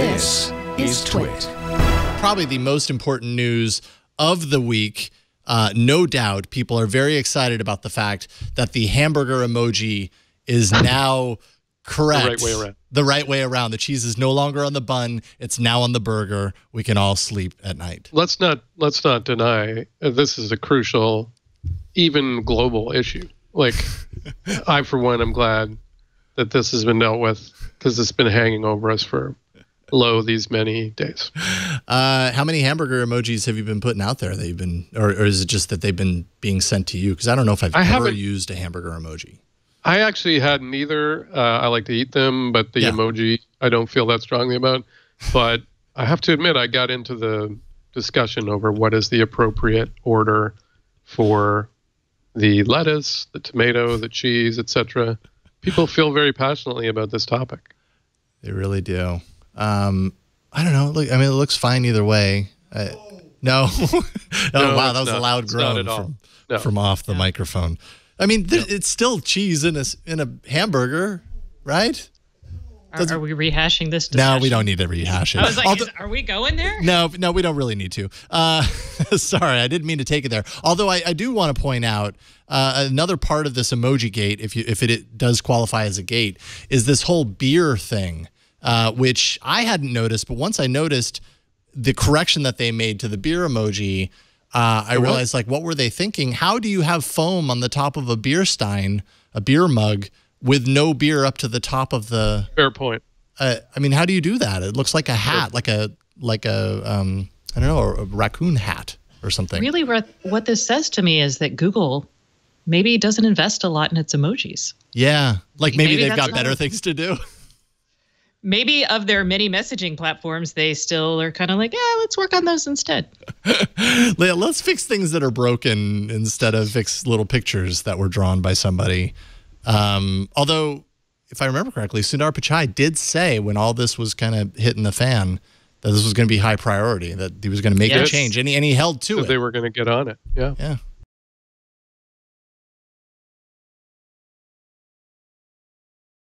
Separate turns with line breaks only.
This is Twit.
Probably the most important news of the week. Uh, no doubt, people are very excited about the fact that the hamburger emoji is now correct.
The right way around.
The right way around. The cheese is no longer on the bun; it's now on the burger. We can all sleep at night.
Let's not let's not deny this is a crucial, even global issue. Like, I for one am glad that this has been dealt with because it's been hanging over us for low these many days.
Uh, how many hamburger emojis have you been putting out there that you've been, or, or is it just that they've been being sent to you? Because I don't know if I've
I
ever used a hamburger emoji.
I actually had neither. Uh, I like to eat them, but the
Yeah.
emoji I don't feel that strongly about. But I have to admit, I got into the discussion over what is the appropriate order for the lettuce, the tomato, the cheese, etc. People feel very passionately about this topic.
They really do. Um, I don't know. Look, I mean, it looks fine either way. Uh, no. oh,
No,
wow, that was a loud groan
at all.
from,
No.
from off the microphone. I mean, th- it's still cheese in a s- in a hamburger, right?
Are, are we rehashing this?
No, we don't need to rehash it.
I was like,
Although-
is, are we going there?
no, no, we don't really need to. Uh, sorry, I didn't mean to take it there. Although I, I do want to point out uh, another part of this emoji gate, if you if it, it does qualify as a gate, is this whole beer thing, uh, which I hadn't noticed, but once I noticed the correction that they made to the beer emoji, uh, I realized like, what were they thinking? How do you have foam on the top of a beer stein, a beer mug, with no beer up to the top of the
Fair point.
uh, I mean, how do you do that? It looks like a hat, like a like a um, I don't know, a raccoon hat or something.
Really, what what this says to me is that Google maybe doesn't invest a lot in its emojis.
Yeah, like maybe,
Maybe
they've got better things to do.
Maybe of their many messaging platforms, they still are kind of like, yeah, let's work on those instead.
Let- Let's fix things that are broken instead of fix little pictures that were drawn by somebody. Um, although, if I remember correctly, Sundar Pichai did say when all this was kind of hitting the fan that this was going to be high priority, that he was going to make a change, and he, and he held to
That
it.
they were going to get on it. Yeah.
yeah,